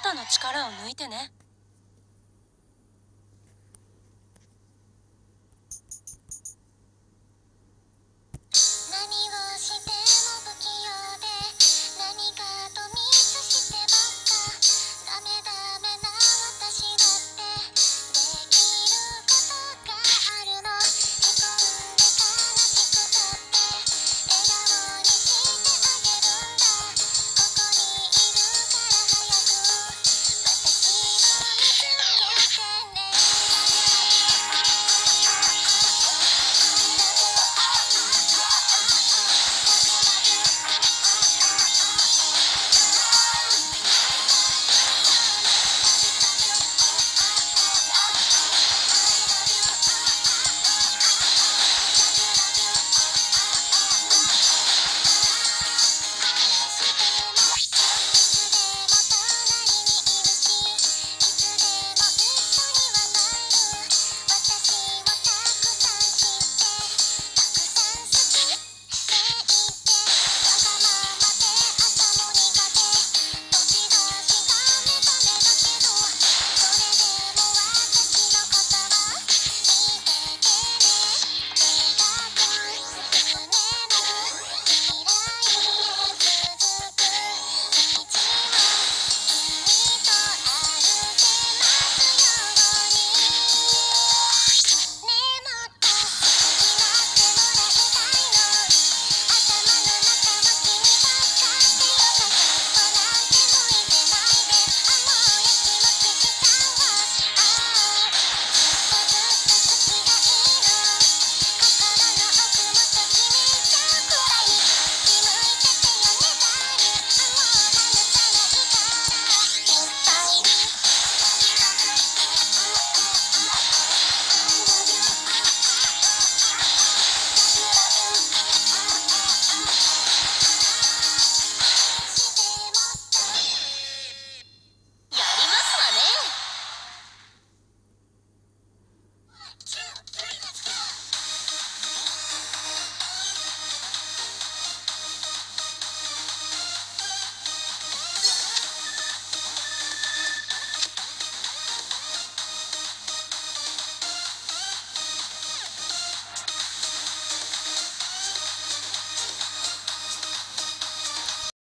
肩の力を抜いてね。